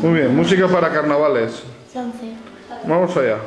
Muy bien, música para carnavales. Vamos allá.